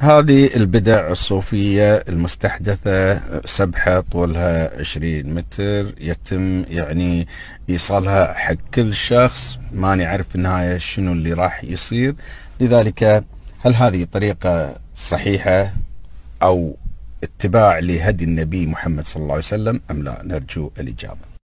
هذه البدع الصوفية المستحدثة سبحة طولها 20 متر يتم يعني إيصالها حق كل شخص ما نعرف في النهاية شنو اللي راح يصير. لذلك هل هذه طريقة صحيحة أو اتباع لهدي النبي محمد صلى الله عليه وسلم أم لا؟ نرجو الإجابة.